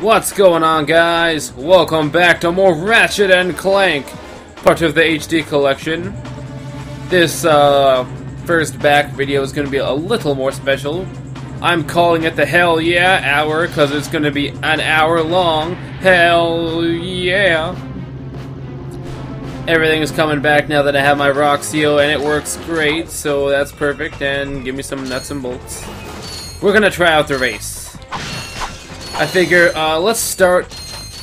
What's going on, guys? Welcome back to more Ratchet and Clank, part of the HD collection. This uh, first back video is going to be a little more special. I'm calling it the Hell Yeah Hour because it's going to be an hour long. Hell yeah! Everything is coming back now that I have my Roxio and it works great, so that's perfect. And give me some nuts and bolts. We're gonna try out the race. I figure, uh, let's start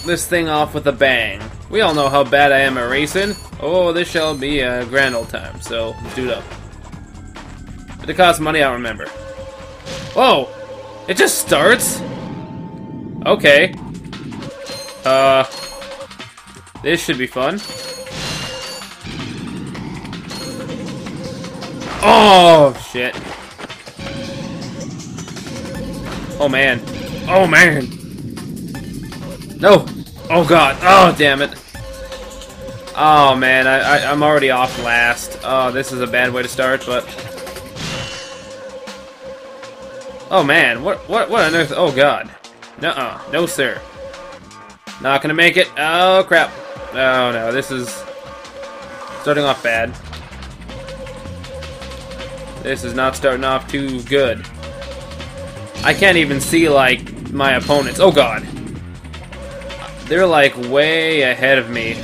this thing off with a bang. We all know how bad I am at racing. Oh, this shall be a grand old time, so let's do it up. If it costs money, I'll remember. Whoa! It just starts? Okay. Uh, this should be fun. Oh, shit. Oh, man. Oh, man. No. Oh, God. Oh, damn it. Oh, man. I, I, I'm already off last. Oh, this is a bad way to start, but... Oh, man. What, what, what on earth? Oh, God. Nuh-uh. No, sir. Not gonna make it. Oh, crap. Oh, no. This is... Starting off bad. This is not starting off too good. I can't even see, like, my opponents. Oh, God. They're, like, way ahead of me.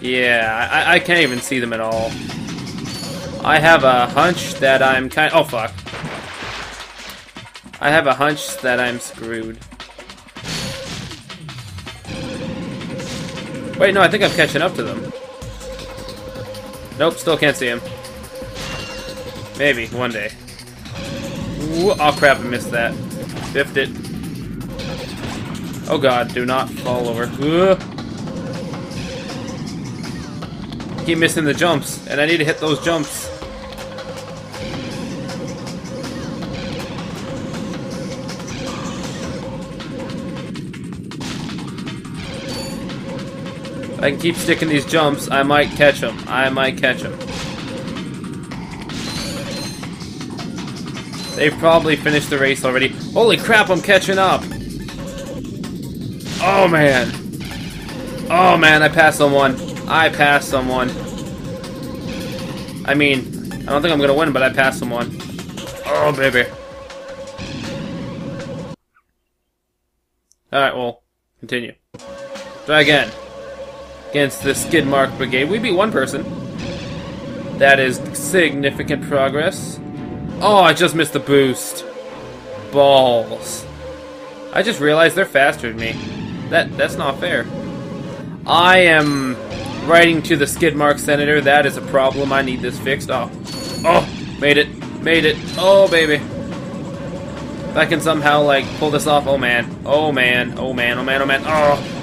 Yeah, I, I can't even see them at all. I have a hunch that I'm kind Oh, fuck. I have a hunch that I'm screwed. Wait, no, I think I'm catching up to them. Nope, still can't see him. Maybe, one day. Ooh, oh crap, I missed that. Biffed it. Oh god, do not fall over. Ooh. Keep missing the jumps, and I need to hit those jumps. If I can keep sticking these jumps, I might catch them. I might catch them. They've probably finished the race already. Holy crap, I'm catching up! Oh, man. Oh, man, I passed someone. I passed someone. I mean, I don't think I'm gonna win, but I passed someone. Oh, baby. Alright, well, continue. Try again against the Skidmark Brigade. We beat one person. That is significant progress. Oh, I just missed the boost. Balls. I just realized they're faster than me. That That's not fair. I am writing to the Skidmark Senator. That is a problem. I need this fixed. Oh. Oh, made it. Made it. Oh, baby. If I can somehow, like, pull this off. Oh, man. Oh, man. Oh, man. Oh, man. Oh, man. Oh.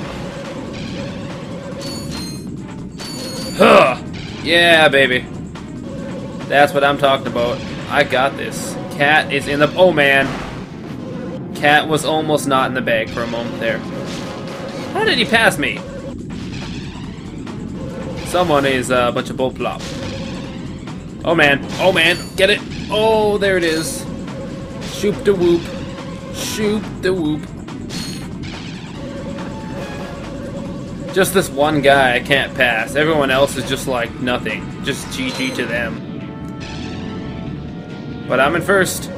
Huh! Yeah, baby. That's what I'm talking about. I got this. Cat is in the... Oh, man. Cat was almost not in the bag for a moment there. How did he pass me? Someone is uh, a bunch of bull plop. Oh, man. Oh, man. Get it. Oh, there it is. Shoop the whoop. Shoop the whoop. Just this one guy I can't pass. Everyone else is just like nothing. Just GG to them. But I'm in first.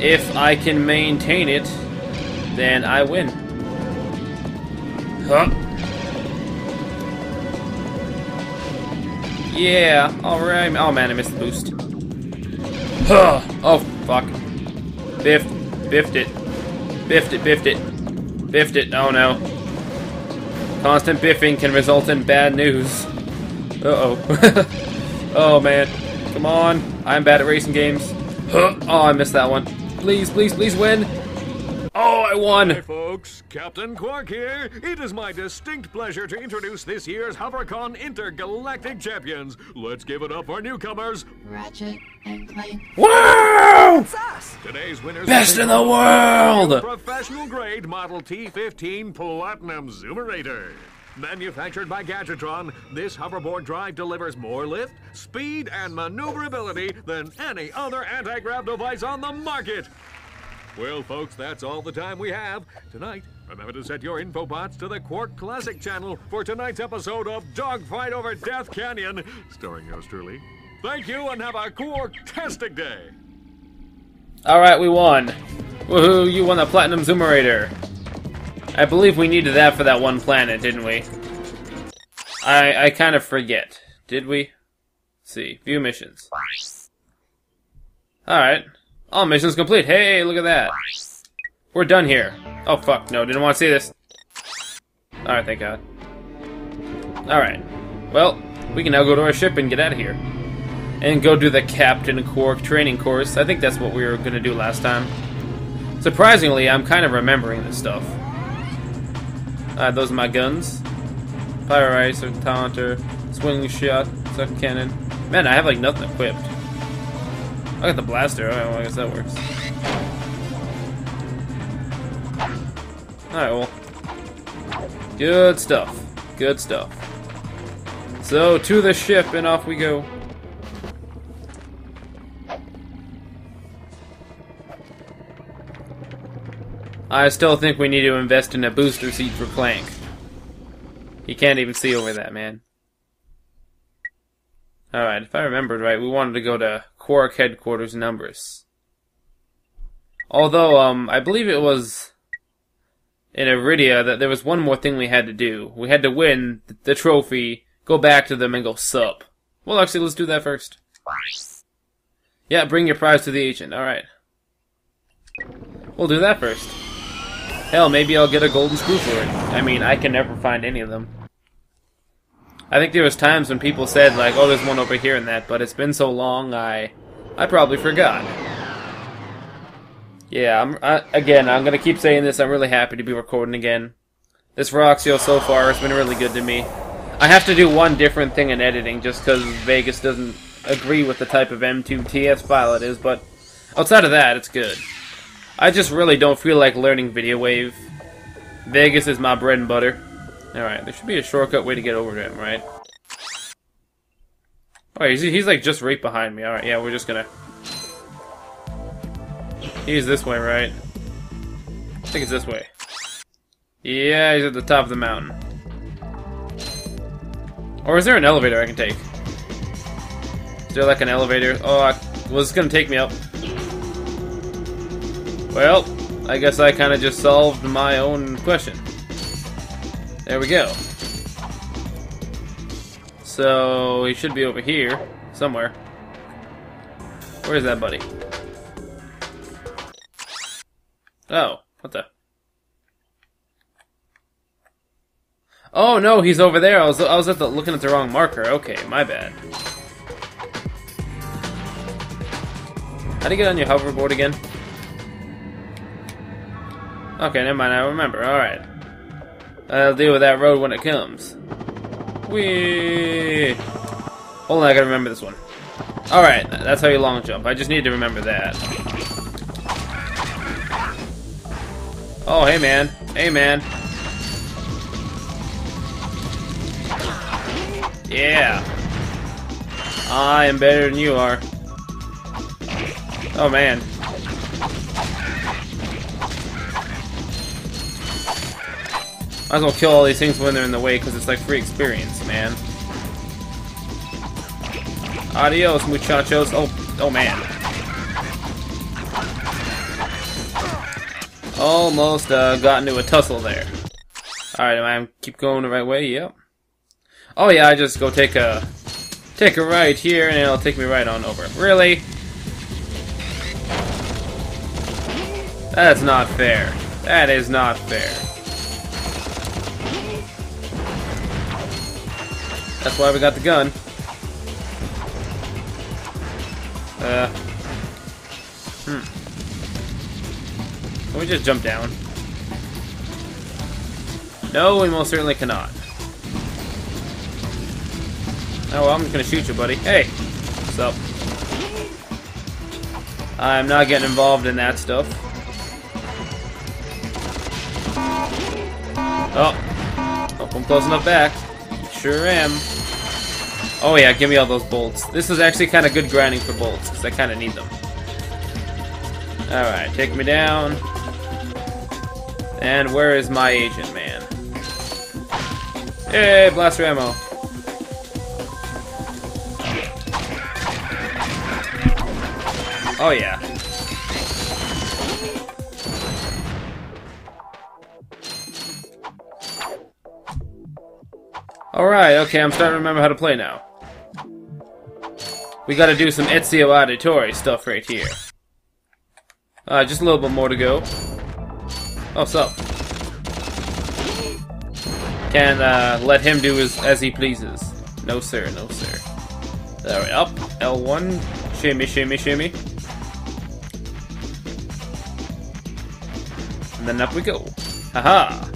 If I can maintain it, then I win. Huh. Yeah, alright. Oh man, I missed the boost. Huh. Oh, fuck. Biffed. Biffed it. Biffed it, biffed it. Biffed it. Oh no. Constant biffing can result in bad news. Uh-oh. oh, man. Come on. I'm bad at racing games. oh, I missed that one. Please, please, please win. Oh, I won. Hey, folks. Captain Quark here. It is my distinct pleasure to introduce this year's HoverCon Intergalactic Champions. Let's give it up for newcomers. Ratchet and Clank. Wow! Today's winners Best in the world! Professional grade Model T15 Platinum Zoomerator. Manufactured by Gadgetron, this hoverboard drive delivers more lift, speed, and maneuverability than any other anti-grav device on the market. Well, folks, that's all the time we have. Tonight, remember to set your infobots to the Quark Classic channel for tonight's episode of Dogfight Over Death Canyon, starring yours truly. Thank you and have a Quark-tastic day. Alright, we won. Woohoo, you won the Platinum Zoomerator. I believe we needed that for that one planet, didn't we? I I kind of forget. Did we? Let's see. View missions. Alright. All missions complete. Hey, look at that. We're done here. Oh, fuck. No, didn't want to see this. Alright, thank God. Alright. Well, we can now go to our ship and get out of here. And go do the Captain Quark training course. I think that's what we were going to do last time. Surprisingly, I'm kind of remembering this stuff. Uh, those are my guns. Fire Ice, Taunter, Swing Shot, Suck Cannon. Man, I have like nothing equipped. I got the blaster. Oh, well, I guess that works. Alright, well. Good stuff. Good stuff. So, to the ship, and off we go. I still think we need to invest in a booster seat for Clank. He can't even see over that, man. Alright, if I remembered right, we wanted to go to Quark headquarters numbers. Although, um, I believe it was in Aridia that there was one more thing we had to do. We had to win the trophy, go back to them, and go sup. Well, actually, let's do that first. Yeah, bring your prize to the agent. Alright. We'll do that first. Hell, maybe I'll get a golden screw for it. I mean, I can never find any of them. I think there was times when people said, like, oh, there's one over here and that, but it's been so long, I... I probably forgot. Yeah, I'm, I, again, I'm gonna keep saying this, I'm really happy to be recording again. This Roxio so far has been really good to me. I have to do one different thing in editing, just because Vegas doesn't agree with the type of M2TS file it is, but outside of that, it's good. I just really don't feel like learning Video Wave. Vegas is my bread and butter. Alright, there should be a shortcut way to get over to him, right? Oh, he's, he's like just right behind me. Alright, yeah, we're just gonna... He's this way, right? I think it's this way. Yeah, he's at the top of the mountain. Or is there an elevator I can take? Is there like an elevator? Oh, I, well, gonna take me up. Well, I guess I kind of just solved my own question. There we go. So, he should be over here, somewhere. Where's that buddy? Oh, what the? Oh no, he's over there. I was I was at the, looking at the wrong marker. Okay, my bad. How do you get on your hoverboard again? Okay, never mind. I remember. All right. I'll deal with that road when it comes. Whee! Hold on, I gotta remember this one. All right, that's how you long jump. I just need to remember that. Oh, hey man. Hey man. Yeah. I am better than you are. Oh man. Might as well kill all these things when they're in the way, because it's like free experience, man. Adios, muchachos. Oh, oh man. Almost uh, got into a tussle there. Alright, I keep going the right way? Yep. Oh yeah, I just go take a take a right here and it'll take me right on over. Really? That's not fair. That is not fair. That's why we got the gun. Uh. Hmm. Can we just jump down? No, we most certainly cannot. Oh, well, I'm just gonna shoot you, buddy. Hey! What's up? I'm not getting involved in that stuff. Oh. Hope I'm close enough back. Sure am. Oh yeah, give me all those bolts. This is actually kind of good grinding for bolts, because I kind of need them. Alright, take me down. And where is my agent man? Hey, blaster ammo. Oh yeah. Alright, okay, I'm starting to remember how to play now. We gotta do some Ezio Auditore stuff right here. Uh, just a little bit more to go. Oh, so. Can uh, let him do as, as he pleases. No sir, no sir. There we up. L1. Shimmy, shimmy, shimmy. And then up we go. Haha.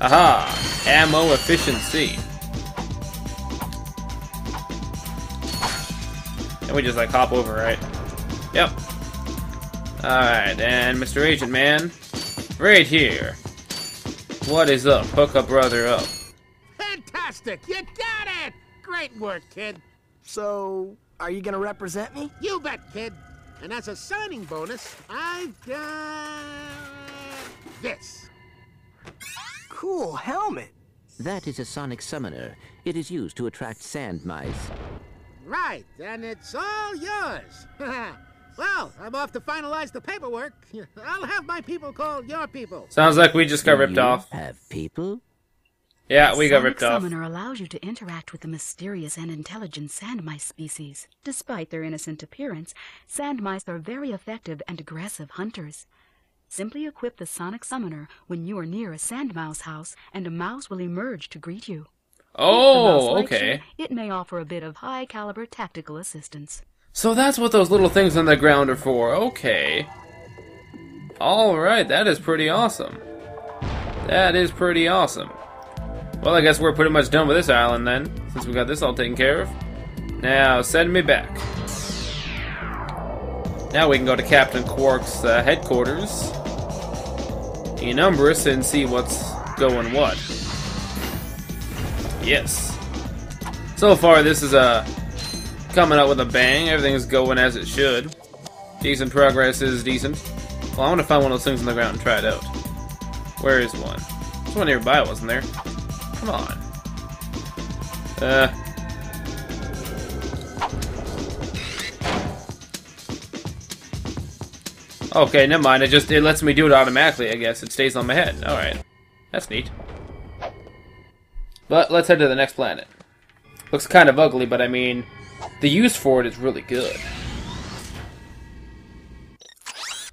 Aha! Ammo efficiency. And we just like hop over, right? Yep. Alright, and Mr. Agent Man, right here. What is up? Hook a brother up. Fantastic! You got it! Great work, kid. So, are you gonna represent me? You bet, kid. And as a signing bonus, I've got this. Cool helmet. That is a sonic summoner. It is used to attract sand mice. Right, and it's all yours. well, I'm off to finalize the paperwork. I'll have my people call your people. Sounds like we just got ripped You off. Have people? Yeah, we got Sonic ripped off. Summoner allows you to interact with the mysterious and intelligent sand mice species. Despite their innocent appearance, sand mice are very effective and aggressive hunters. Simply equip the Sonic Summoner when you are near a sand mouse house, and a mouse will emerge to greet you. If the oh, mouse Oh, likes you, okay. it may offer a bit of high caliber tactical assistance. So that's what those little things on the ground are for. Okay. Alright, that is pretty awesome. That is pretty awesome. Well, I guess we're pretty much done with this island then, since we got this all taken care of. Now, send me back. Now we can go to Captain Quark's uh, headquarters in Umbris and see what's going what. Yes. So far, this is uh, coming up with a bang. Everything's going as it should. Decent progress is decent. Well, I want to find one of those things on the ground and try it out. Where is one? There's one nearby, wasn't there? Come on. Uh. Okay, never mind. It just it lets me do it automatically. I guess it stays on my head. All right, that's neat. But let's head to the next planet. Looks kind of ugly, but I mean, the use for it is really good.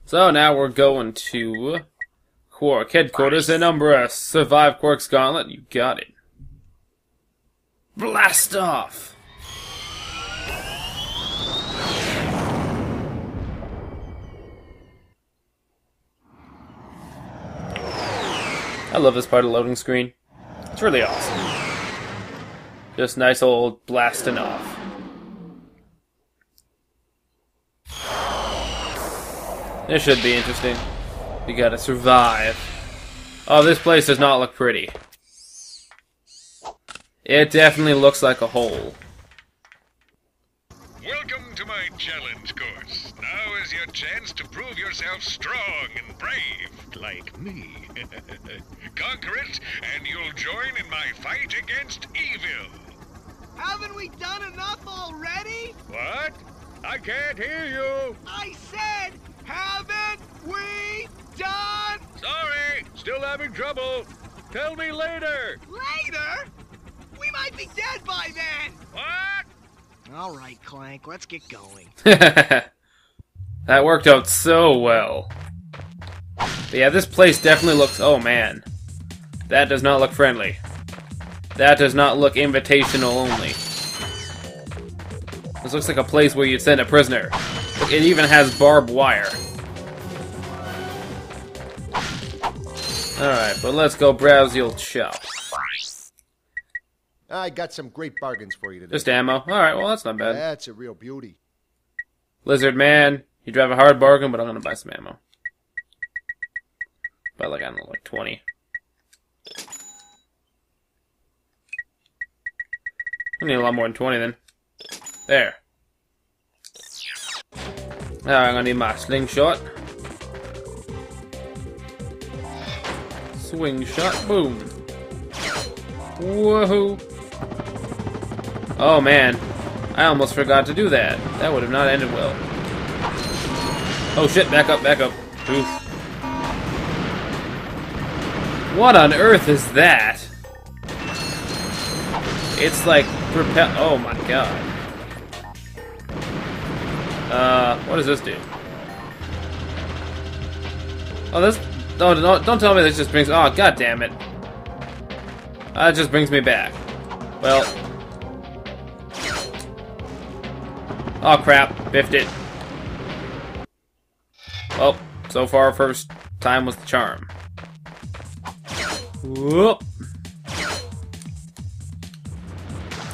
So now we're going to Quark headquarters in Umbra. Survive Quark's gauntlet. You got it. Blast off! I love this part of the loading screen. It's really awesome. Just nice old blasting off. This should be interesting. We gotta survive. Oh, this place does not look pretty. It definitely looks like a hole. Welcome to my challenge course. Now is your chance to prove yourself strong and brave, like me. Conquer it, and you'll join in my fight against evil. Haven't we done enough already? What? I can't hear you. I said, haven't we done Sorry, still having trouble. Tell me later. later? We might be dead by then. What? All right, Clank, let's get going. that worked out so well. But yeah, this place definitely looks. Oh man. That does not look friendly. That does not look invitational only. This looks like a place where you'd send a prisoner. Look, It even has barbed wire. Alright, but let's go browse old shop. I got some great bargains for you today. Just ammo. Alright, well that's not bad. That's a real beauty. Lizard man, you drive a hard bargain, but I'm gonna buy some ammo. But like I don't know, like twenty. I need a lot more than twenty then. There. Now I'm gonna need my slingshot. Swing shot, boom. Woohoo! Oh man, I almost forgot to do that. That would have not ended well. Oh shit, back up, back up. Oof. What on earth is that? It's like propel- oh my god. Uh, what does this do? Oh, this- don't, don't, don't tell me this just brings- oh, god damn it. That just brings me back. Well. Oh crap, biffed it. Oh, so far first time was the charm. Whoop.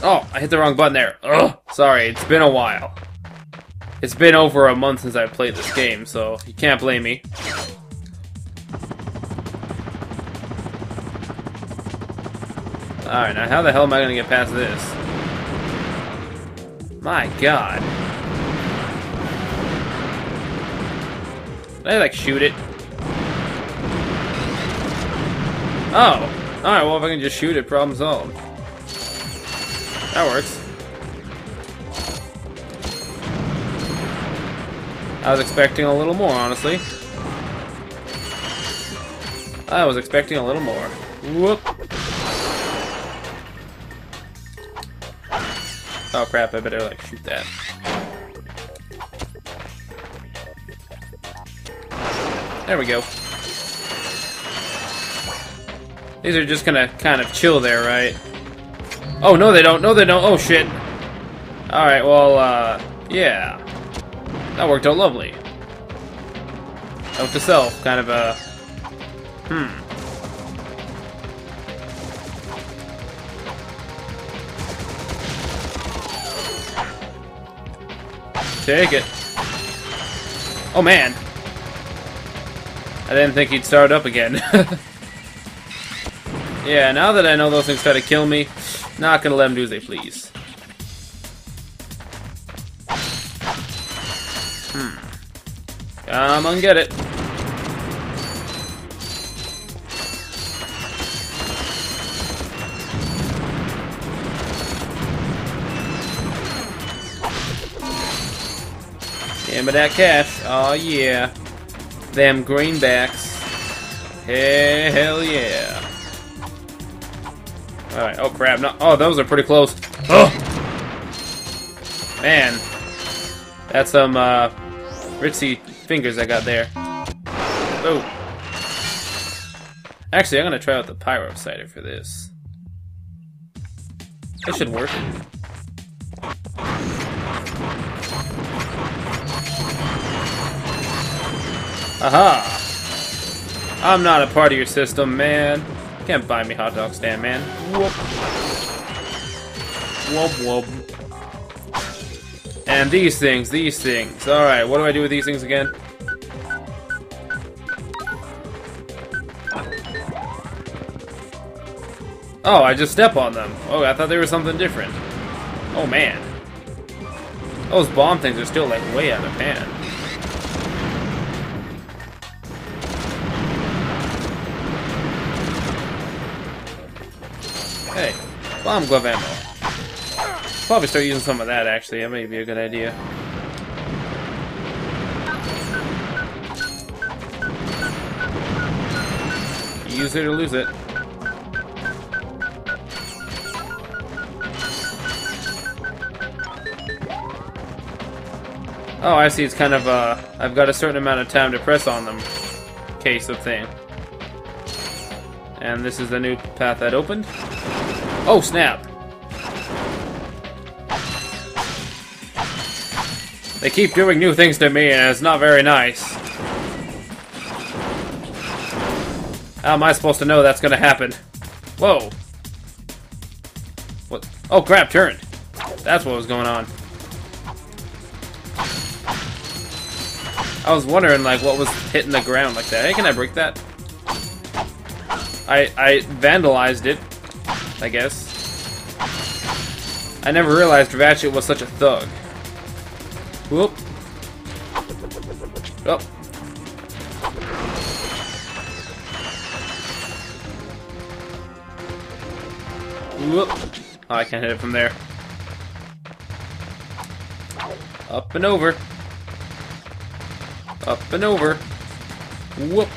Oh, I hit the wrong button there. Ugh, sorry, it's been a while. It's been over a month since I played this game, so you can't blame me. Alright, now how the hell am I gonna get past this? My god. I, like, shoot it? Oh! Alright, well, if I can just shoot it, problem solved. That works. I was expecting a little more, honestly. I was expecting a little more. Whoop! Oh crap, I better like shoot that. There we go. These are just gonna kind of chill there, right? Oh, no they don't, no they don't, oh shit. Alright, well, uh, yeah. That worked out lovely. Note to self, kind of a... Hmm. Take it. Oh man. I didn't think he'd start up again. yeah, now that I know those things try to kill me, not gonna let them do as they please. Hmm. Come on, get it. Give me that cash. Oh yeah. Them greenbacks. Hey, hell yeah. Alright, oh crap. No, oh, those are pretty close. Oh! Man. That's some, uh, ritzy fingers I got there. Oh. Actually, I'm gonna try out the Pyrocitor for this. That should work. Aha! I'm not a part of your system, man. Can't buy me hot dog stand, man. Whoop. Whoop, whoop. And these things, these things. Alright, what do I do with these things again? Oh, I just step on them. Oh, I thought they were something different. Oh, man. Those bomb things are still, like, way out of hand. Bomb glove ammo. Probably start using some of that, actually. That may be a good idea. Use it or lose it. Oh, I see. It's kind of, uh, I've got a certain amount of time to press on them case of thing. And this is the new path that opened. Oh, snap! They keep doing new things to me, and it's not very nice. How am I supposed to know that's gonna happen? Whoa! What? Oh crap, turned! That's what was going on. I was wondering, like, what was hitting the ground like that. Hey, can I break that? I, I vandalized it, I guess. I never realized Ratchet was such a thug. Whoop. Oh. Whoop. Oh, I can't hit it from there. Up and over. Up and over. Whoop.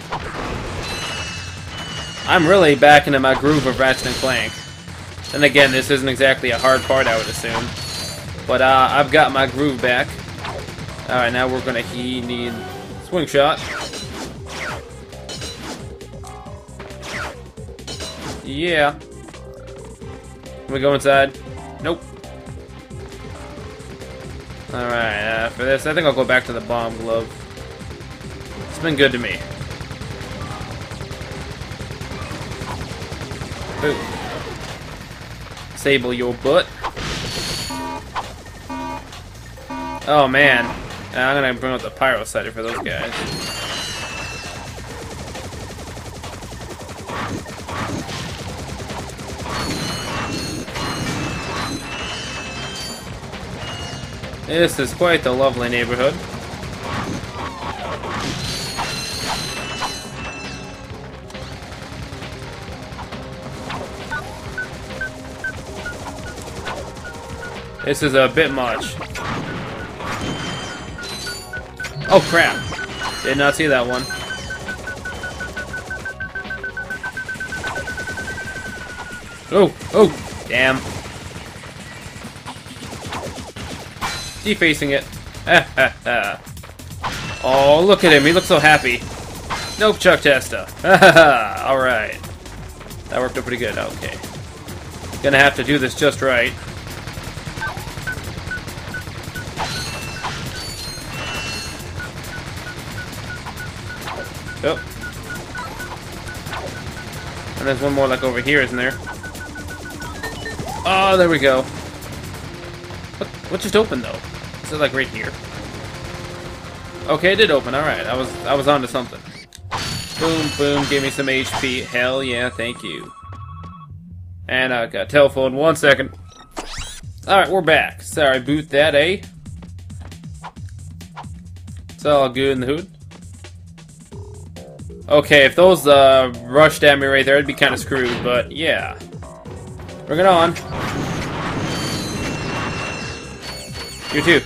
I'm really back into my groove of Ratchet and Clank. And again, this isn't exactly a hard part, I would assume. But uh, I've got my groove back. Alright, now we're gonna he need swing shot. Yeah. Can we go inside? Nope. Alright, uh, for this, I think I'll go back to the bomb glove. It's been good to me. Ooh. Sable your butt. Oh man. I'm gonna bring out the Pyrocitor for those guys. This is quite a lovely neighborhood. This is a bit much. Oh crap! Did not see that one. Oh, oh, damn. Defacing it. oh, look at him. He looks so happy. Nope, Chuck Testa. Alright. That worked out pretty good. Okay. Gonna have to do this just right. Oh. And there's one more like over here, isn't there? Oh, there we go. What, what just opened though? Is it like right here? Okay, it did open. All right, I was I was onto something. Boom, boom, give me some HP. Hell yeah, thank you. And I got telephone. One second. All right, we're back. Sorry, boot that, eh? It's all good in the hood. Okay, if those uh, rushed at me right there, I'd be kind of screwed, but yeah. Bring it on. You too.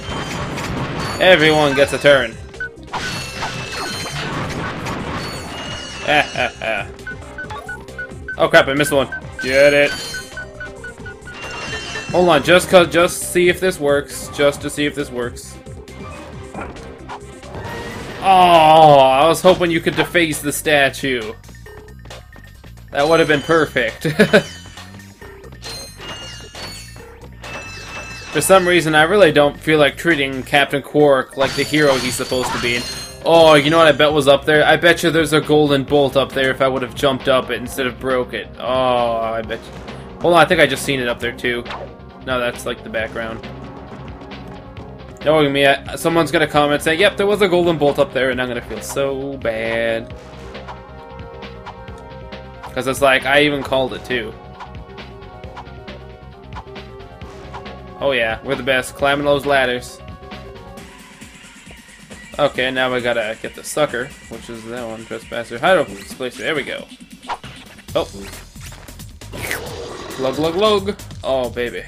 Everyone gets a turn. oh crap, I missed one. Get it. Hold on, just cause, just see if this works. Just to see if this works. Oh, I was hoping you could deface the statue. That would have been perfect. For some reason, I really don't feel like treating Captain Quark like the hero he's supposed to be. Oh, you know what I bet was up there? I bet you there's a golden bolt up there if I would have jumped up it instead of broke it. Oh, I bet you. Hold on, I think I just seen it up there too. No, that's like the background. Knowing me, someone's gonna comment saying, yep, there was a golden bolt up there, and I'm gonna feel so bad. Because it's like, I even called it too. Oh yeah, we're the best, climbing those ladders. Okay, now we gotta get the sucker, which is that one, trespasser. Open displacer, there we go. Oh. Glug, glug, glug. Oh, baby.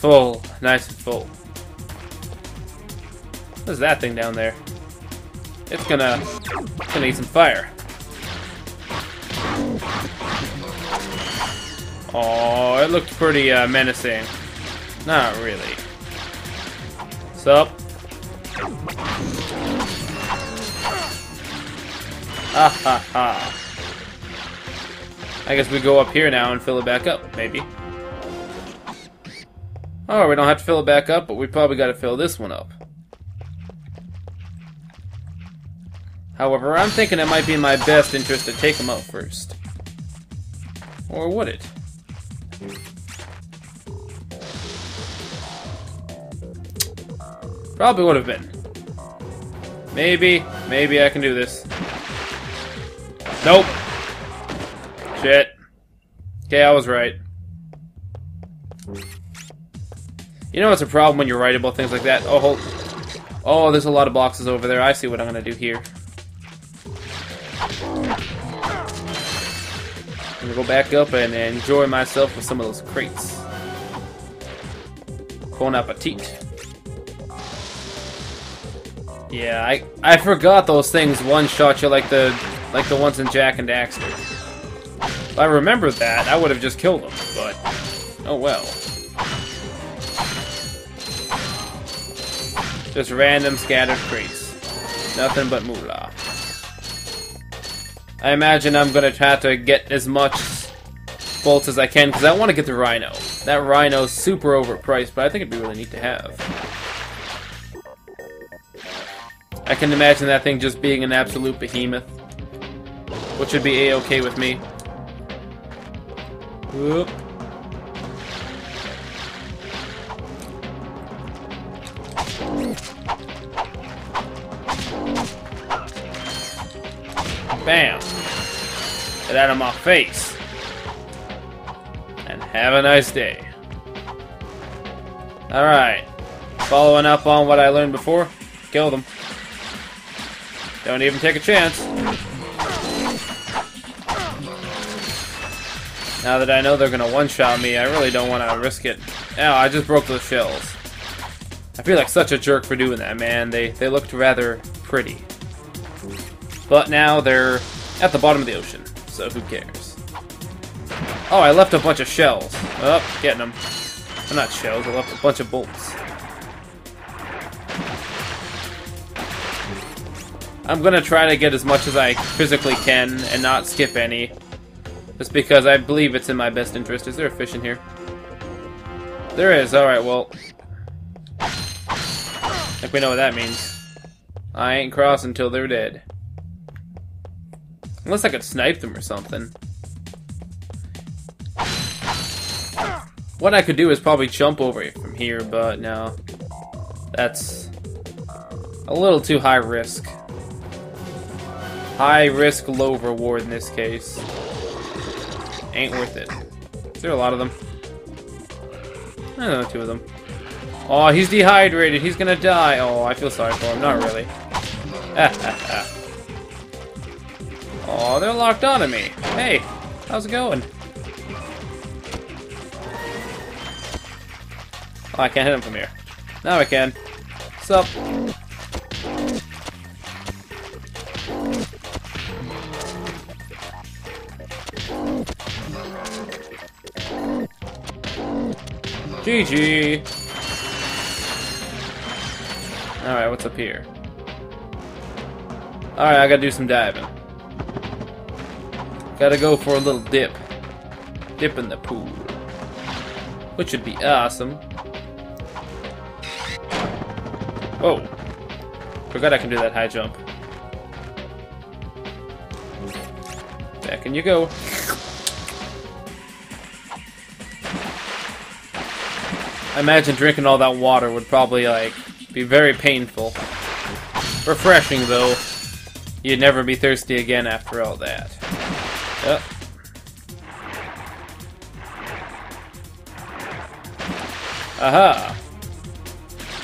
Full. Nice and full. What's that thing down there? It's gonna... It's gonna need some fire. Oh, it looked pretty uh, menacing. Not really. Sup? Ha ha ha. I guess we go up here now and fill it back up, maybe. Oh, we don't have to fill it back up, but we probably got to fill this one up. However, I'm thinking it might be in my best interest to take them out first. Or would it? Probably would have been. Maybe, maybe I can do this. Nope. Shit. Okay, I was right. You know it's a problem when you're right about things like that? Oh, hold. Oh, there's a lot of boxes over there. I see what I'm gonna do here. I'm gonna go back up and enjoy myself with some of those crates. Bon appetit. Yeah, I I forgot those things one shot you like the like the ones in Jak and Daxter. If I remembered that, I would have just killed them, but oh well. Just random scattered crates. Nothing but moolah. I imagine I'm gonna try to get as much bolts as I can because I want to get the Rhino. That Rhino's super overpriced, but I think it'd be really neat to have. I can imagine that thing just being an absolute behemoth. Which would be a-okay with me. Whoop. Bam! Get out of my face! And have a nice day. Alright. Following up on what I learned before, kill them. Don't even take a chance. Now that I know they're gonna one-shot me, I really don't want to risk it. Oh, I just broke those shells. I feel like such a jerk for doing that, man. They, they looked rather pretty. But now they're at the bottom of the ocean, so who cares? Oh, I left a bunch of shells. Oh, getting them. I'm not shells, I left a bunch of bolts. I'm gonna try to get as much as I physically can and not skip any. Just because I believe it's in my best interest. Is there a fish in here? There is. Alright, well. I think we know what that means. I ain't crossing until they're dead. Unless I could snipe them or something. What I could do is probably jump over from here, but no. That's a little too high risk. High risk, low reward in this case. Ain't worth it. Is there a lot of them? I don't know, two of them. Oh, he's dehydrated. He's gonna die. Oh, I feel sorry for him. Not really. oh, they're locked onto me. Hey, how's it going? Oh, I can't hit him from here. Now I can. Sup? GG! Alright, what's up here? Alright, I gotta do some diving. Gotta go for a little dip. Dip in the pool. Which would be awesome. Oh! Forgot I can do that high jump. Back and you go. I imagine drinking all that water would probably, like, be very painful. Refreshing, though. You'd never be thirsty again after all that. Yep. Aha!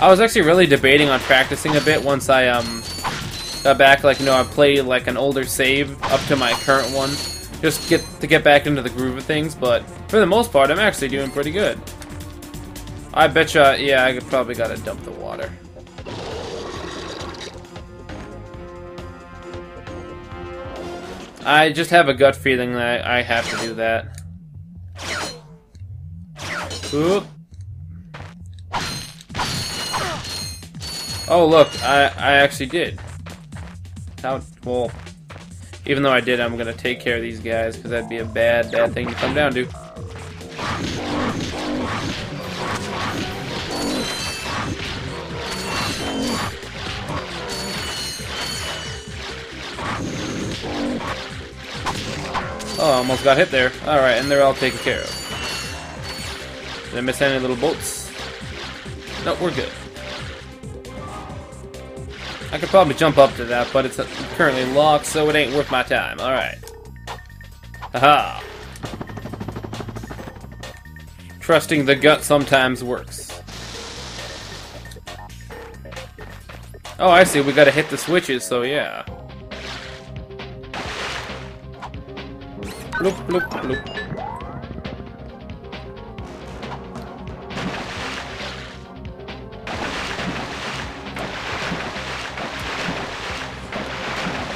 I was actually really debating on practicing a bit once I, um, got back, like, you know, I played, like, an older save up to my current one. Just get to get back into the groove of things, but for the most part, I'm actually doing pretty good. I betcha, yeah, I probably gotta dump the water. I just have a gut feeling that I have to do that. Oop. Oh, look, I, I actually did. How, well, even though I did, I'm gonna take care of these guys, because that'd be a bad, bad thing to come down to. Oh, almost got hit there. Alright, and they're all taken care of. Did I miss any little bolts? No, we're good. I could probably jump up to that, but it's currently locked, so it ain't worth my time. Alright. Aha! Trusting the gut sometimes works. Oh, I see. We gotta hit the switches, so yeah. Bloop, bloop, bloop.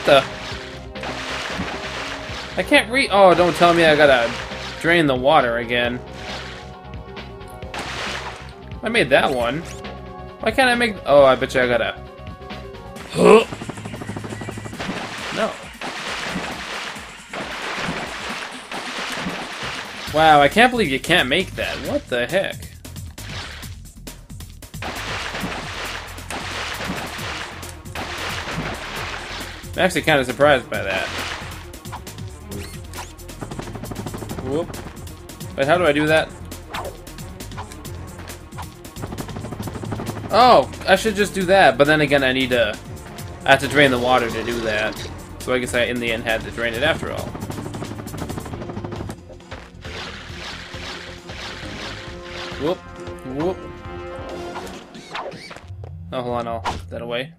the... I can't read. Oh, don't tell me I gotta drain the water again. I made that one. Why can't I make... Oh, I bet you I gotta... Huh? Wow, I can't believe you can't make that. What the heck? I'm actually kind of surprised by that. Whoop. Wait, how do I do that? Oh, I should just do that, but then again I need to... I have to drain the water to do that. So I guess I, in the end, had to drain it after all. On, I'll that away.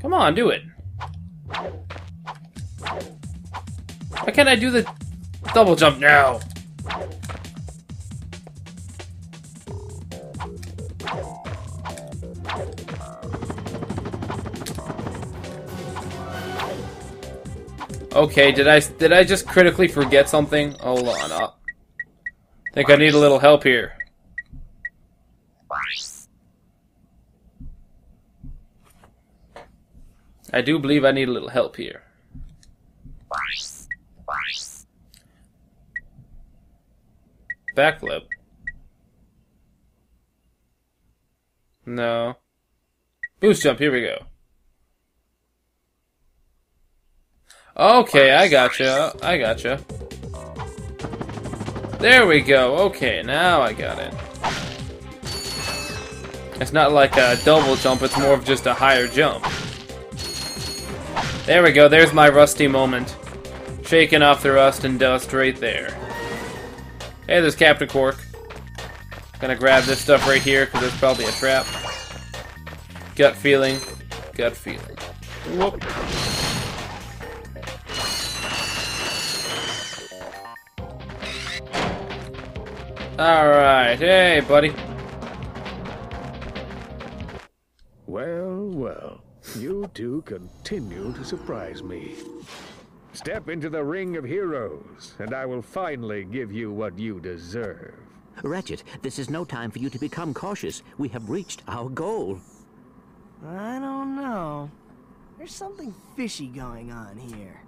Come on, do it. Why can't I do the double jump now? Okay, did I did I just critically forget something? Hold on. I think I need a little help here. I do believe I need a little help here. Backflip. No. Boost jump, here we go. Okay, I gotcha. I gotcha. There we go. Okay, now I got it. It's not like a double jump, it's more of just a higher jump. There we go, there's my rusty moment. Shaking off the rust and dust right there. Hey, there's Captain Qwark. Gonna grab this stuff right here, because there's probably a trap. Gut feeling. Gut feeling. Whoop. Alright, hey, buddy. Well, well. You two continue to surprise me. Step into the ring of heroes, and I will finally give you what you deserve. Ratchet, this is no time for you to become cautious. We have reached our goal. I don't know. There's something fishy going on here.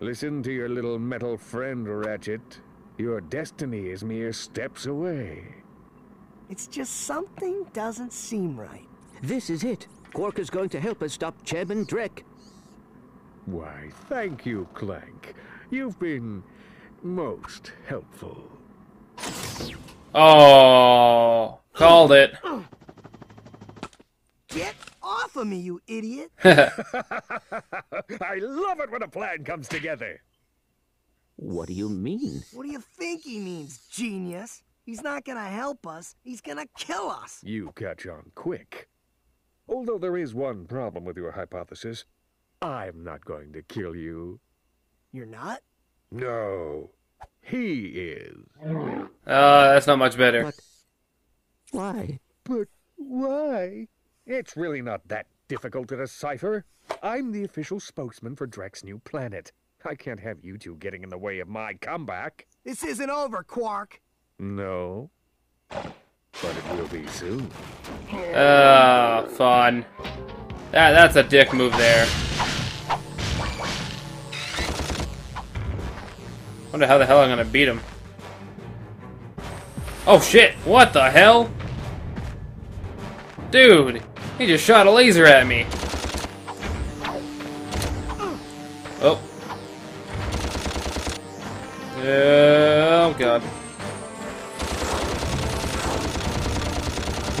Listen to your little metal friend, Ratchet. Your destiny is mere steps away. It's just something doesn't seem right. This is it. Qwark is going to help us stop Chairman Drek. Why, thank you, Clank. You've been most helpful. Oh, called it. Get off of me, you idiot! I love it when a plan comes together. What do you mean? What do you think he means, genius? He's not gonna help us. He's gonna kill us. You catch on quick. Although there is one problem with your hypothesis, I'm not going to kill you. You're not? No, he is. Uh, that's not much better. But why? But why? It's really not that difficult to decipher. I'm the official spokesman for Drek's new planet. I can't have you two getting in the way of my comeback. This isn't over, Qwark. No, but it will be soon. Uh, fun. That, that's a dick move there. Wonder how the hell I'm gonna beat him. Oh shit! What the hell? Dude! He just shot a laser at me. Oh. Oh god.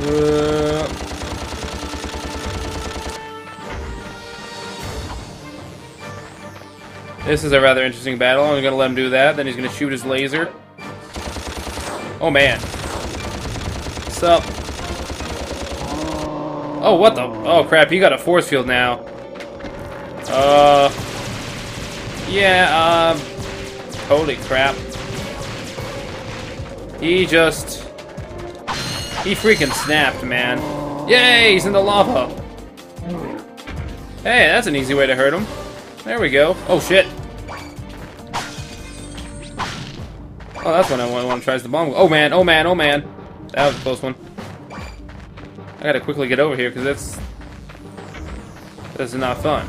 Uh, This is a rather interesting battle. I'm gonna let him do that. Then he's gonna shoot his laser. Oh man. What's up? Oh, what the? Oh crap, he got a force field now. Uh. Yeah, um. Holy crap. He just. He freaking snapped, man. Yay, he's in the lava. Hey, that's an easy way to hurt him. There we go. Oh shit. Oh, that's when I want one tries the bomb. Oh man, oh man, oh man. That was a close one. I gotta quickly get over here because that's this is not fun.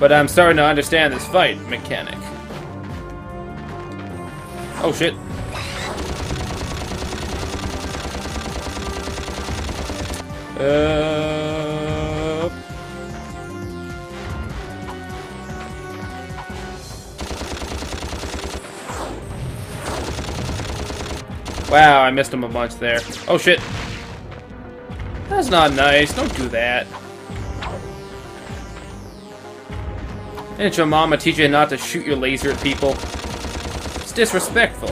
But I'm starting to understand this fight mechanic. Oh shit. Wow, I missed him a bunch there. Oh shit. That's not nice. Don't do that. Didn't your mama teach you not to shoot your laser at people? It's disrespectful.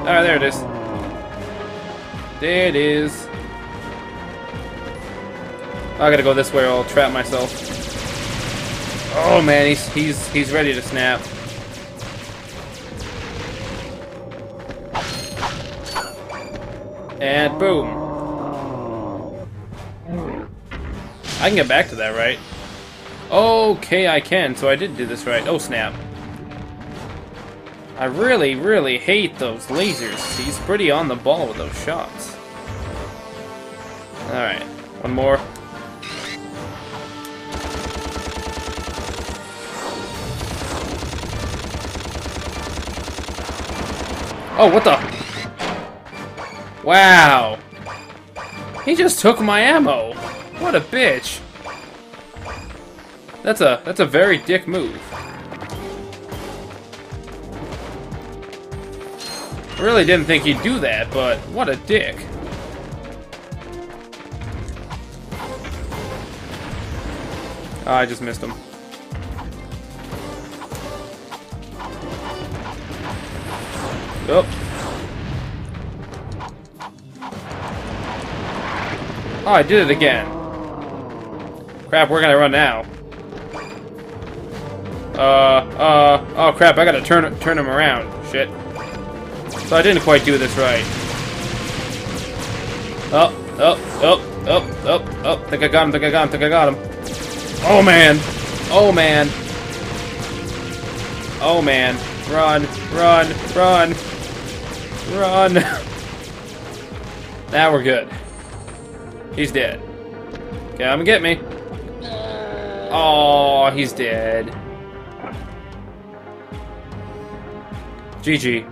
Alright, there it is. There it is. I gotta go this way or I'll trap myself. Oh man, he's he's he's ready to snap. And boom. I can get back to that, right? Okay, I can, so I did do this right. Oh, snap. I really, really hate those lasers. He's pretty on the ball with those shots. Alright, one more. Oh, what the? Wow. He just took my ammo. What a bitch. That's a that's a very dick move. I really didn't think he'd do that, but what a dick. Oh, I just missed him. Oh. Oh, I did it again. Crap, we're gonna run now. Uh, uh, oh crap, I gotta turn turn him around. Shit. So I didn't quite do this right. Oh, oh, oh, oh, oh, oh, think I got him, think I got him, think I got him. Oh man! Oh man! Oh man. Run, run, run, run. now we're good. He's dead. Come and get me. Oh, he's dead. GG.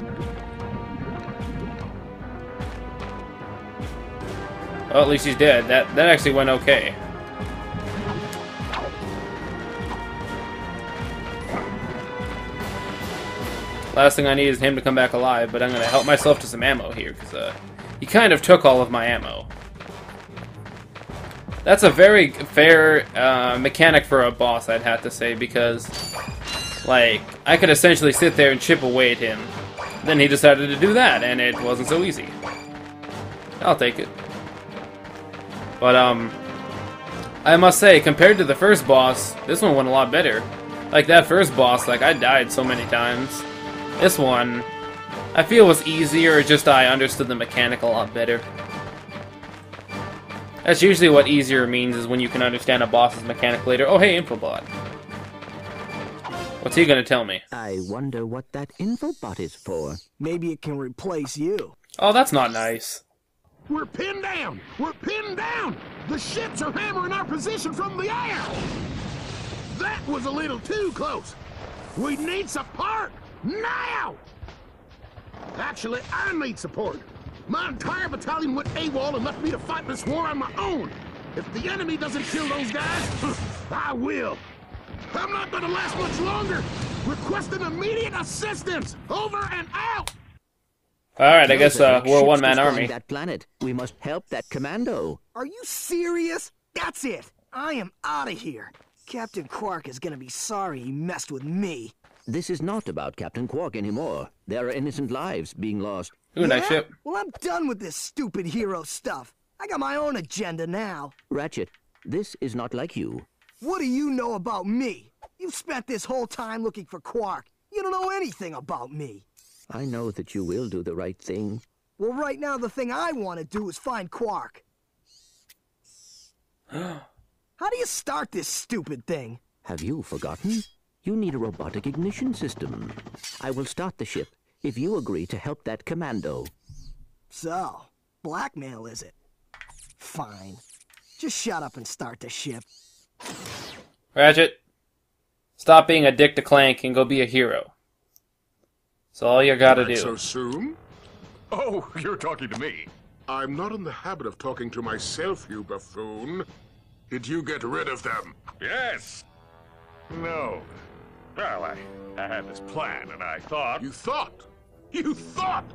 Well, at least he's dead. That that actually went okay. Last thing I need is him to come back alive, but I'm going to help myself to some ammo here, because uh, he kind of took all of my ammo. That's a very fair uh, mechanic for a boss, I'd have to say, because, like, I could essentially sit there and chip away at him. Then he decided to do that, and it wasn't so easy. I'll take it. But, um, I must say, compared to the first boss, this one went a lot better. Like, that first boss, like, I died so many times. This one, I feel was easier, just I understood the mechanic a lot better. That's usually what easier means, is when you can understand a boss's mechanic later. Oh, hey, Infobot. What's he gonna tell me? I wonder what that infobot is for. Maybe it can replace you. Oh, that's not nice. We're pinned down! We're pinned down! The ships are hammering our position from the air! That was a little too close! We need support! Now! Actually, I need support. My entire battalion went AWOL and left me to fight this war on my own. If the enemy doesn't kill those guys, I will. I'm not gonna last much longer. Requesting immediate assistance. Over and out. All right, I guess uh, we're a one-man army. That planet. We must help that commando. Are you serious? That's it. I am out of here. Captain Qwark is gonna be sorry he messed with me. This is not about Captain Qwark anymore. There are innocent lives being lost. Ooh, nice Yeah? ship. Well, I'm done with this stupid hero stuff. I got my own agenda now. Ratchet, this is not like you. What do you know about me? You've spent this whole time looking for Qwark. You don't know anything about me. I know that you will do the right thing. Well, right now, the thing I want to do is find Qwark. How do you start this stupid thing? Have you forgotten? You need a robotic ignition system. I will start the ship if you agree to help that commando. So, blackmail is it? Fine. Just shut up and start the ship. Ratchet, stop being a dick to Clank and go be a hero. That's all you gotta Not do. So soon? Oh, you're talking to me. I'm not in the habit of talking to myself, you buffoon. Did you get rid of them? Yes. No. Well, I, I had this plan, and I thought. You thought? You thought?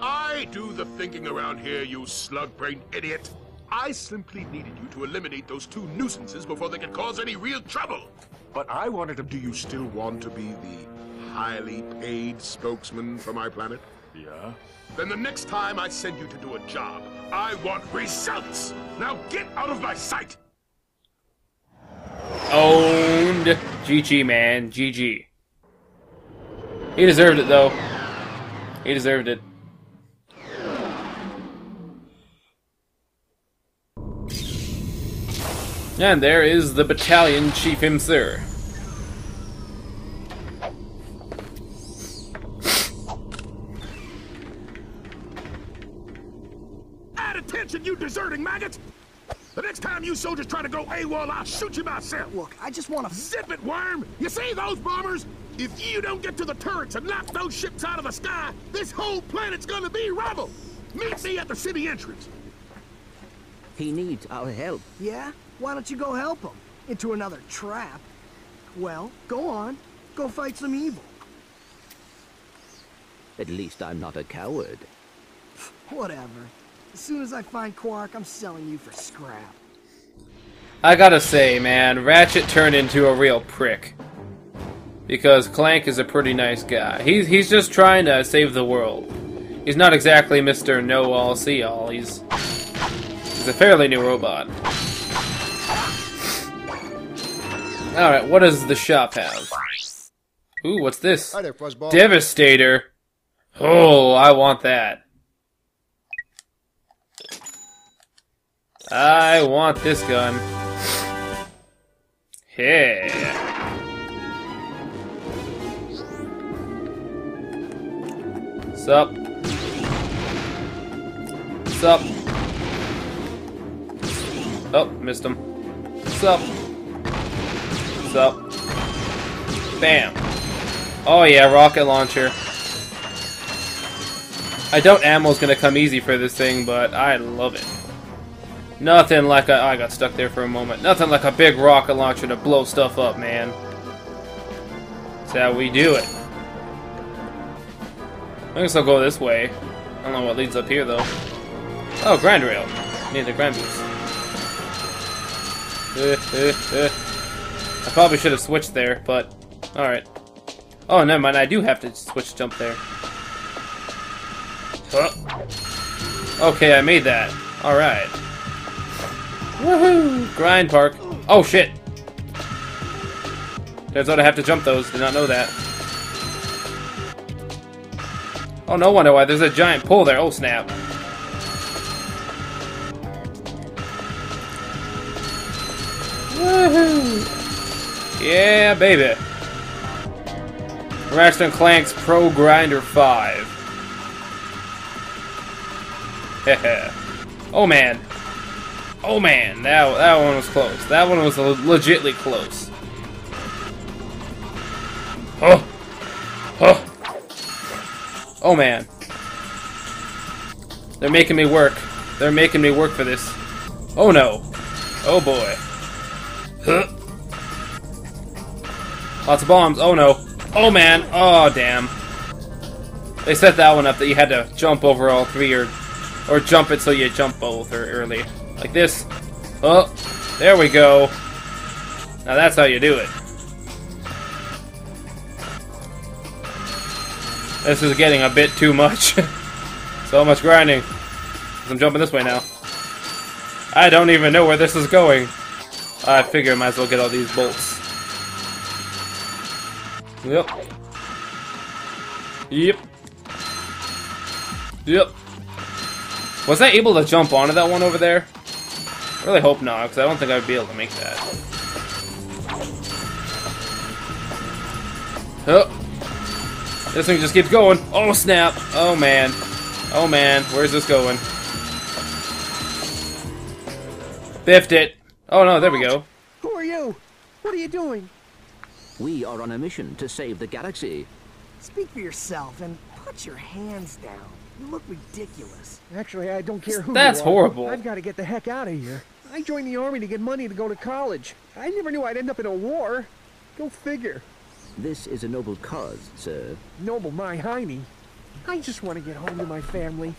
I do the thinking around here, you slug-brained idiot. I simply needed you to eliminate those two nuisances before they could cause any real trouble. But I wanted to Do you still want to be the highly paid spokesman for my planet? Yeah? Then the next time I send you to do a job, I want results. Now get out of my sight. Owned. GG, man. GG. He deserved it, though. He deserved it. And there is the battalion chief himself. Add attention, you deserting maggot! The next time you soldiers try to go AWOL, I'll shoot you myself. Look, I just want to. Zip it, worm! You see those bombers? If you don't get to the turrets and knock those ships out of the sky, this whole planet's gonna be rubble! Meet me at the city entrance. He needs our help. Yeah? Why don't you go help him? Into another trap. Well, go on. Go fight some evil. At least I'm not a coward. Whatever. As soon as I find Qwark, I'm selling you for scrap. I gotta say, man, Ratchet turned into a real prick. Because Clank is a pretty nice guy. He's he's just trying to save the world. He's not exactly Mr. Know All See All. He's he's a fairly new robot. Alright, what does the shop have? Ooh, what's this? Hi there, Devastator. Oh, I want that. I want this gun. Yeah. Sup? Sup? Oh, missed him. Sup? Sup? Bam. Oh yeah, rocket launcher. I doubt ammo's gonna come easy for this thing, but I love it. Nothing like a- I got stuck there for a moment. Nothing like a big rocket launcher to blow stuff up, man. That's how we do it. I guess I'll go this way. I don't know what leads up here, though. Oh, grind rail. Need the grind boots. Eh, eh, eh. I probably should have switched there, but alright. Oh, never mind. I do have to switch jump there. Huh. Okay, I made that. Alright. Woohoo! Grind park. Oh, shit! Turns out I have to jump those. Did not know that. Oh, no wonder why. There's a giant pull there. Oh, snap. Woohoo! Yeah, baby. Ratchet and Clank's Pro Grinder 5. oh man. Oh man, that, that one was close. That one was legitly close. Oh! Oh! Oh man. They're making me work. They're making me work for this. Oh no. Oh boy. Huh. Lots of bombs. Oh no. Oh man. Oh damn. They set that one up that you had to jump over all three or or jump it so you jump both or early. Like this. Oh, there we go. Now that's how you do it. This is getting a bit too much. so much grinding. I'm jumping this way now. I don't even know where this is going. I figure I might as well get all these bolts. Yep. Yep. Yep. Was I able to jump onto that one over there? I really hope not, because I don't think I'd be able to make that. Oh. This thing just keeps going. Oh, snap. Oh, man. Oh, man. Where's this going? Biffed it. Oh, no, there we go. Who are you? What are you doing? We are on a mission to save the galaxy. Speak for yourself and put your hands down. You look ridiculous. Actually, I don't care who That's you are. horrible. I've got to get the heck out of here. I joined the army to get money to go to college. I never knew I'd end up in a war. Go figure. This is a noble cause, sir. Noble my hiney. I just want to get home to my family.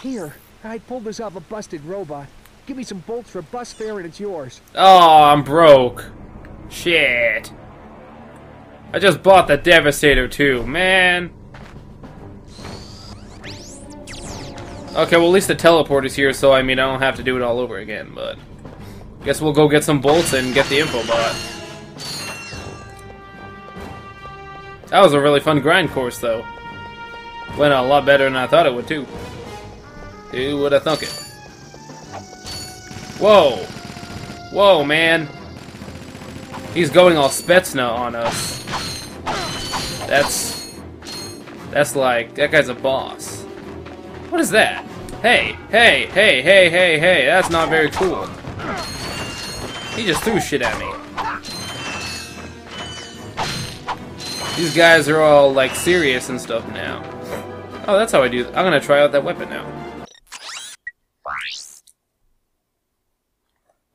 Here, I pulled this off a busted robot. Give me some bolts for a bus fare and it's yours. Oh, I'm broke. Shit. I just bought the Devastator too, man. Okay, well at least the teleport is here, so I mean I don't have to do it all over again, but... Guess we'll go get some bolts and get the info bot. That was a really fun grind course, though. Went a lot better than I thought it would, too. Who would have thunk it? Whoa! Whoa, man! He's going all Spetsnaz on us. That's... That's like... That guy's a boss. What is that? Hey, hey, hey, hey, hey, hey, that's not very cool. He just threw shit at me. These guys are all, like, serious and stuff now. Oh, that's how I do I'm gonna try out that weapon now.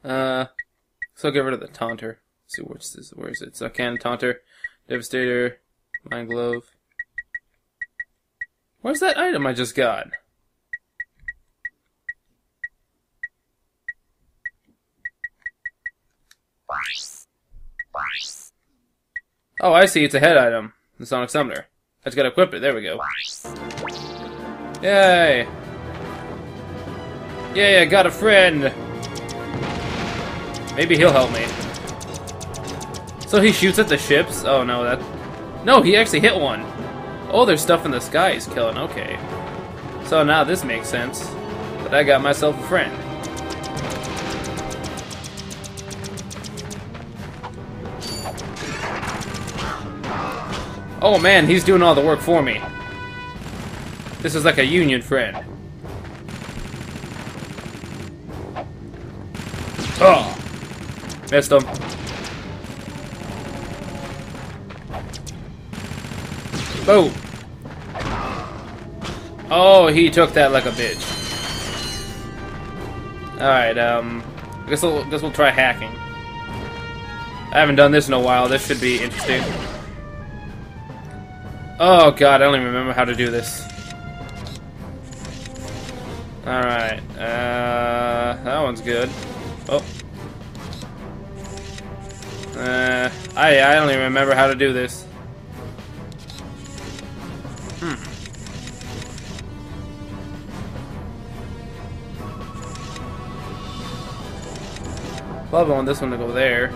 Uh, so get rid of the taunter. Let's see what's this? Where is it? So can taunter, devastator, mine glove. Where's that item I just got? Oh, I see. It's a head item. The Sonic Summoner. I just gotta equip it. There we go. Yay! Yay, I got a friend! Maybe he'll help me. So he shoots at the ships? Oh no, that... No, he actually hit one! Oh, there's stuff in the sky he's killing, okay. So now this makes sense. But I got myself a friend. Oh man, he's doing all the work for me. This is like a union friend. Oh! Missed him. Boom! Oh, he took that like a bitch. Alright, um... I guess we'll, guess we'll try hacking. I haven't done this in a while. This should be interesting. Oh god, I don't even remember how to do this. Alright, uh, that one's good. Oh. Uh, I, I don't even remember how to do this. Hmm. Probably want this one to go there.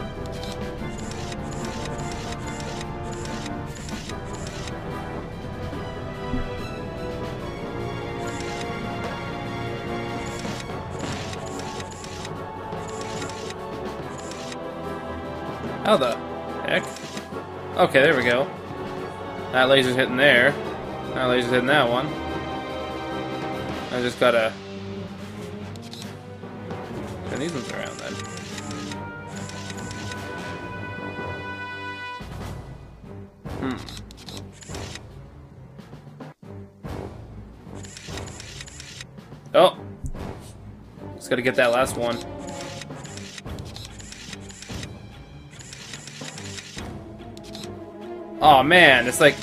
Okay, there we go. That laser's hitting there. That laser's hitting that one. I just gotta... Turn these ones around then. Hmm. Oh! Just gotta get that last one. Oh man, it's like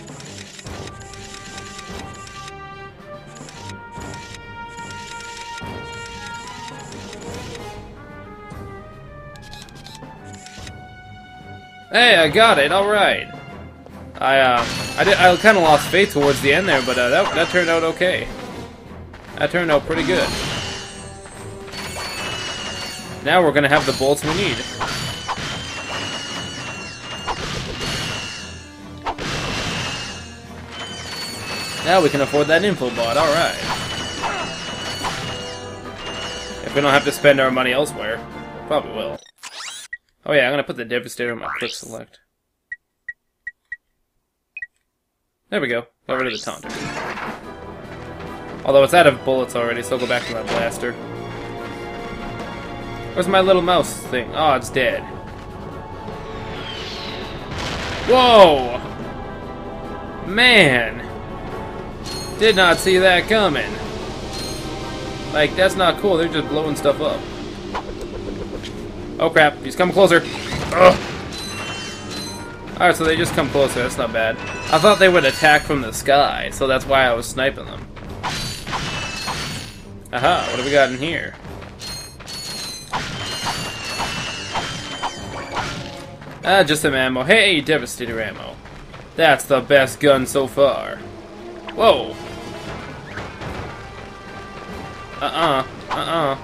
Hey, I got it. All right. I uh, I did. I kind of lost faith towards the end there, but uh, that that turned out okay. That turned out pretty good. Now we're gonna have the bolts we need. Now we can afford that info bot. All right. If we don't have to spend our money elsewhere, probably will. Oh yeah, I'm gonna put the Devastator on my quick select. There we go. Got rid of the taunter. Although it's out of bullets already, so I'll go back to my blaster. Where's my little mouse thing? Oh, it's dead. Whoa! Man! Did not see that coming. Like, that's not cool. They're just blowing stuff up. Oh crap, he's coming closer. Alright, so they just come closer. That's not bad. I thought they would attack from the sky, so that's why I was sniping them. Aha, what have we got in here? Ah, just some ammo. Hey, Devastator ammo. That's the best gun so far. Whoa. Uh-uh. Uh-uh.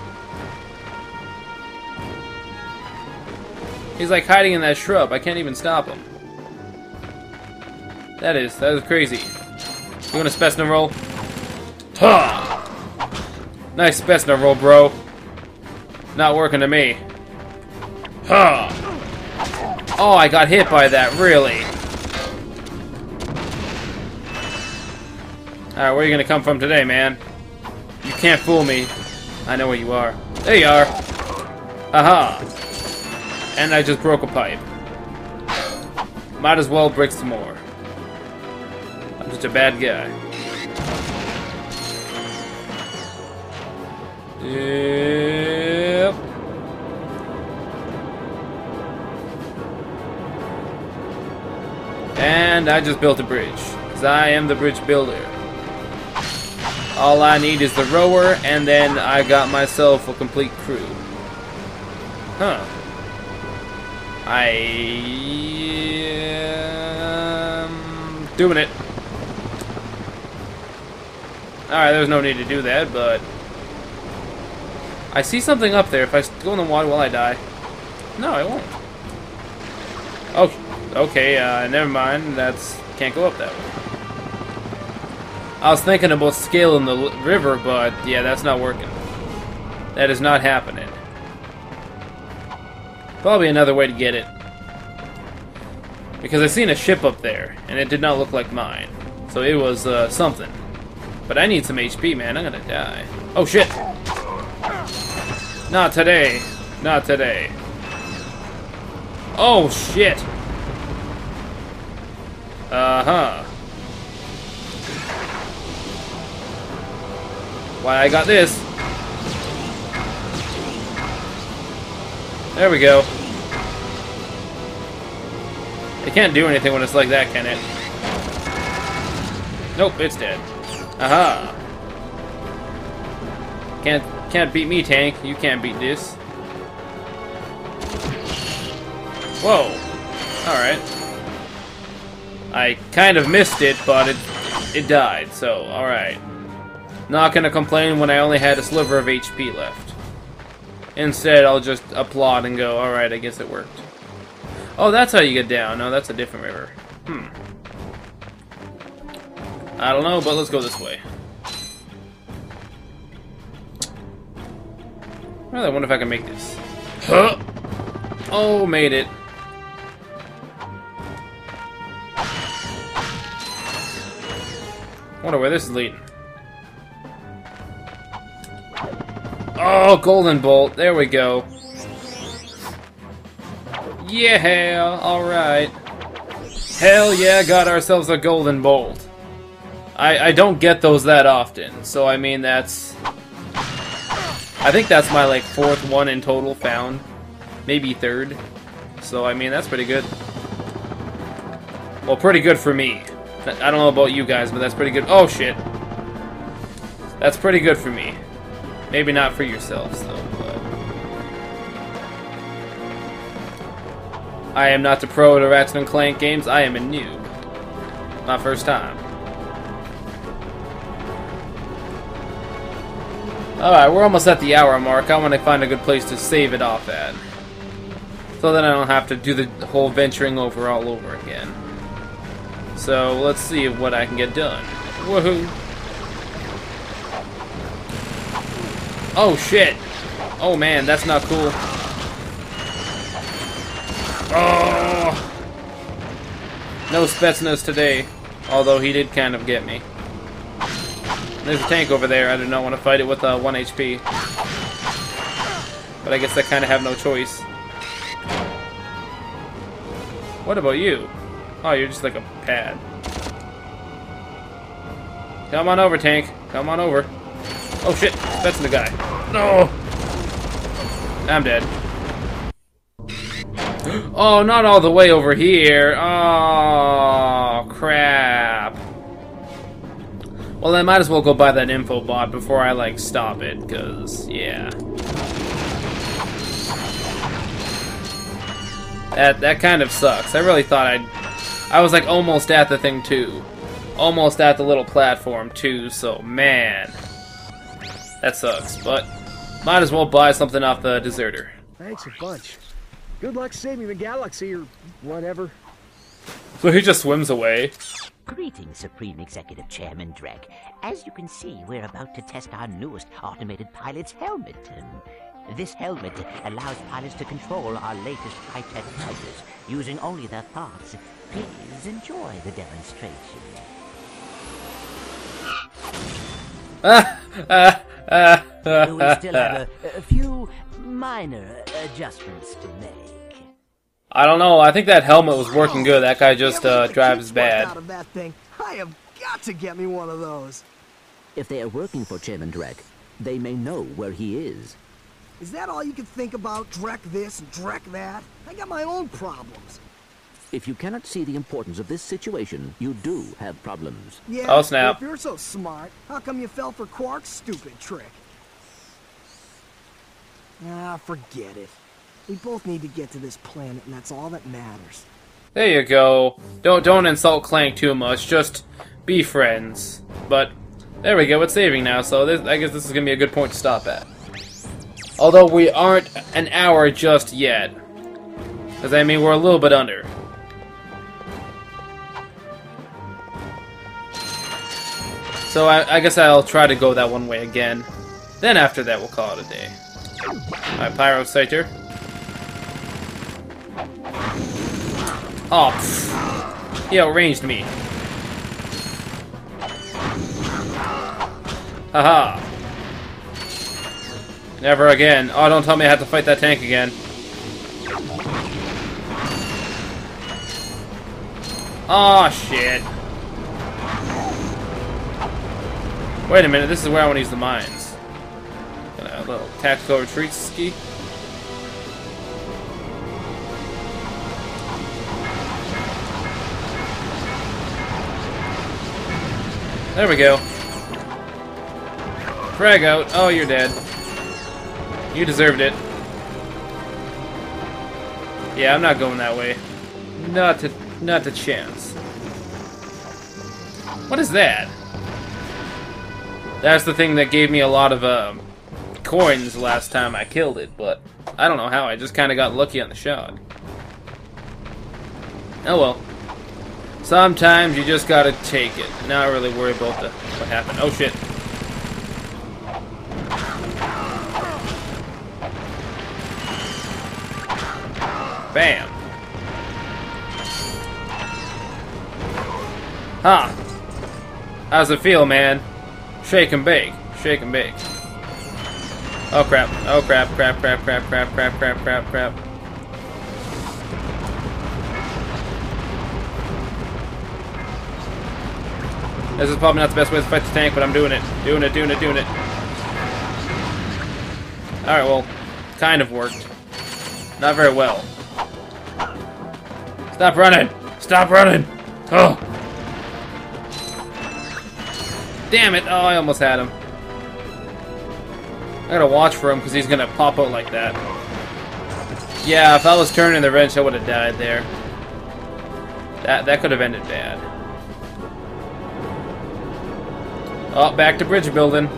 He's like hiding in that shrub. I can't even stop him. That is, that is crazy. You want a Spetsnaz roll? Ha! Nice Spetsnaz roll, bro. Not working to me. Ha! Oh, I got hit by that, really? Alright, where are you gonna come from today, man? You can't fool me. I know where you are. There you are. Aha! And I just broke a pipe. Might as well break some more. I'm such a bad guy. Yep. And I just built a bridge. Because I am the bridge builder. All I need is the rower, and then I got myself a complete crew. Huh. I am doing it. Alright, there's no need to do that, but... I see something up there. If I go in the water, will I die? No, I won't. Oh, okay, uh, never mind. That's... Can't go up that way. I was thinking about scaling the river, but yeah, that's not working. That is not happening. Probably another way to get it. Because I seen a ship up there, and it did not look like mine. So it was uh, something. But I need some HP, man. I'm gonna die. Oh, shit! Not today. Not today. Oh, shit! Uh-huh. Why, I got this. There we go. It can't do anything when it's like that, can it? Nope, it's dead. Aha! Can't can't beat me, tank. You can't beat this. Whoa. Alright. I kind of missed it, but it it died, so alright. Not gonna complain when I only had a sliver of HP left. Instead, I'll just applaud and go, alright, I guess it worked. Oh, that's how you get down. No, that's a different river. Hmm. I don't know, but let's go this way. Well, I wonder if I can make this. Huh! Oh, made it. wonder where this is leading. Oh, golden bolt. There we go. Yeah, alright. Hell yeah, got ourselves a golden bolt. I, I don't get those that often, so I mean that's... I think that's my like fourth one in total found. Maybe third. So I mean that's pretty good. Well, pretty good for me. I don't know about you guys, but that's pretty good. Oh shit. That's pretty good for me. Maybe not for yourselves, though. But... I am not the pro to Ratchet and Clank games. I am a noob. My first time. Alright, we're almost at the hour mark. I want to find a good place to save it off at. So that I don't have to do the whole venturing over all over again. So, let's see what I can get done. Woohoo! Oh, shit! Oh, man, that's not cool. Oh! No Spetsnaz today. Although he did kind of get me. There's a tank over there. I do not want to fight it with uh, 1 HP. But I guess I kind of have no choice. What about you? Oh, you're just like a pad. Come on over, tank. Come on over. Oh shit, that's the guy. No! I'm dead. Oh, not all the way over here. Oh, crap. Well, I might as well go buy that info bot before I, like, stop it, because, yeah. That, that kind of sucks. I really thought I'd... I was, like, almost at the thing, too. Almost at the little platform, too, so, man. That sucks, but might as well buy something off the deserter. Thanks a bunch. Good luck saving the galaxy or whatever. So he just swims away. Greetings, Supreme Executive Chairman Drek. As you can see, we're about to test our newest automated pilot's helmet. This helmet allows pilots to control our latest high-tech fighters using only their thoughts. Please enjoy the demonstration. Ah, ah, we still have a, a few minor adjustments to make. I don't know. I think that helmet was working good. That guy just uh, drives Out bad. of that thing. I have got to get me one of those. If they are working for Chairman Drek, they may know where he is. Is that all you can think about? Drek this and Drek that? I got my own problems. If you cannot see the importance of this situation, you do have problems. Yeah. Oh, snap. If you're so smart, how come you fell for Qwark's stupid trick? Ah, forget it. We both need to get to this planet, and that's all that matters. There you go. Don't don't insult Clank too much. Just be friends. But there we go. It's saving now, so this, I guess this is gonna be a good point to stop at. Although we aren't an hour just yet, because I mean we're a little bit under. So I, I guess I'll try to go that one way again. Then after that, we'll call it a day. Alright, Pyrocitor. Oh, pff. he outranged me. Haha. Never again. Oh, don't tell me I have to fight that tank again. Oh, shit. Wait a minute, this is where I want to use the mines. A little tactical retreat ski. There we go. Frag out. Oh, you're dead. You deserved it. Yeah, I'm not going that way. Not to, not a chance. What is that? That's the thing that gave me a lot of um, coins last time I killed it, but I don't know how. I just kind of got lucky on the shot. Oh well. Sometimes you just gotta take it. Not really worry about the what happened. Oh shit. Bam. Huh. How's it feel, man? Shake and bake. Shake and bake. Oh crap. Oh crap, crap, crap, crap, crap, crap, crap, crap, crap. This is probably not the best way to fight the tank, but I'm doing it. Doing it, doing it, doing it. Alright, well, kind of worked. Not very well. Stop running! Stop running! Oh! Damn it! Oh, I almost had him. I gotta watch for him because he's gonna pop out like that. Yeah, if I was turning the wrench, I would have died there. That that could have ended bad. Oh, back to bridge building.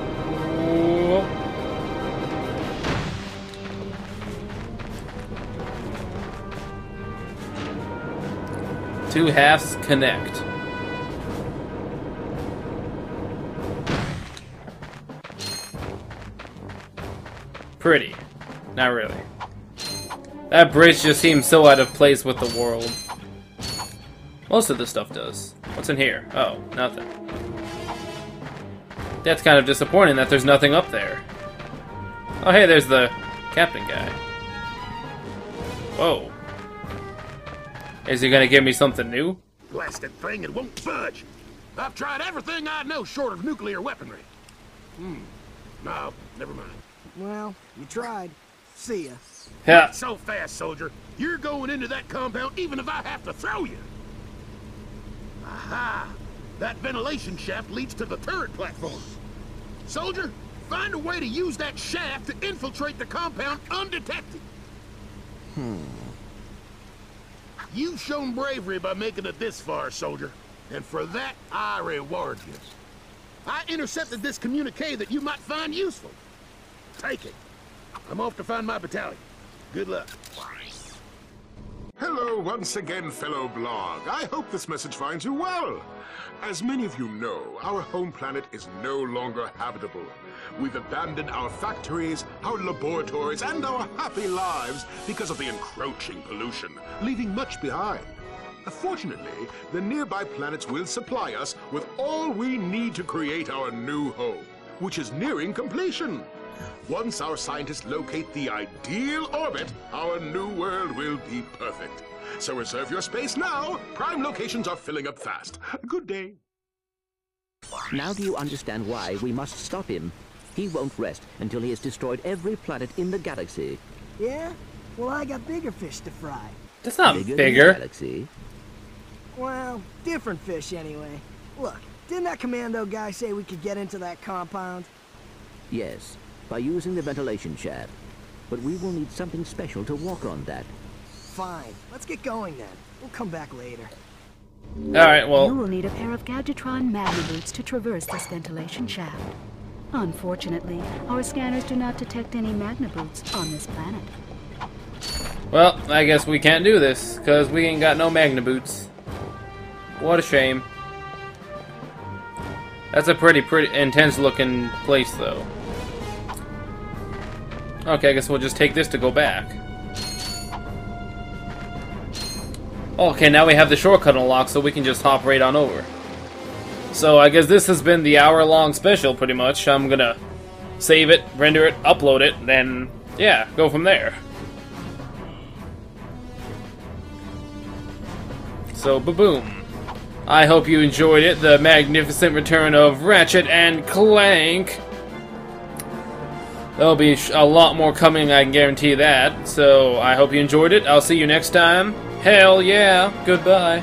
Two halves connect. Pretty. Not really. That bridge just seems so out of place with the world. Most of the stuff does. What's in here? Oh, nothing. That's kind of disappointing that there's nothing up there. Oh, hey, there's the captain guy. Whoa. Is he gonna give me something new? Blasted thing, it won't budge. I've tried everything I know short of nuclear weaponry. Hmm. No, never mind. Well, you tried. See ya. Yeah. Not so fast, soldier. You're going into that compound even if I have to throw you. Aha! That ventilation shaft leads to the turret platform. Soldier, find a way to use that shaft to infiltrate the compound undetected. Hmm. You've shown bravery by making it this far, soldier. And for that, I reward you. I intercepted this communique that you might find useful. Take it. I'm off to find my battalion. Good luck. Hello once again, fellow Blarg. I hope this message finds you well. As many of you know, our home planet is no longer habitable. We've abandoned our factories, our laboratories, and our happy lives because of the encroaching pollution, leaving much behind. Fortunately, the nearby planets will supply us with all we need to create our new home, which is nearing completion. Once our scientists locate the ideal orbit, our new world will be perfect. So reserve your space now. Prime locations are filling up fast. Good day. Now do you understand why we must stop him? He won't rest until he has destroyed every planet in the galaxy. Yeah? Well, I got bigger fish to fry. That's not Bigger than bigger. the galaxy. Well, different fish anyway. Look, didn't that commando guy say we could get into that compound? Yes, by using the ventilation shaft. But we will need something special to walk on that. Fine. Let's get going then. We'll come back later. Alright, well. You will need a pair of Gadgetron Magna boots to traverse this ventilation shaft. Unfortunately, our scanners do not detect any Magneboots on this planet. Well, I guess we can't do this, because we ain't got no Magneboots. What a shame. That's a pretty, pretty intense looking place, though. Okay, I guess we'll just take this to go back. Okay, now we have the shortcut unlocked, so we can just hop right on over. So I guess this has been the hour-long special, pretty much. I'm gonna save it, render it, upload it, then, yeah, go from there. So, ba-boom. I hope you enjoyed it, the magnificent return of Ratchet and Clank. There'll be a lot more coming, I can guarantee that. So, I hope you enjoyed it. I'll see you next time. Hell yeah. Goodbye.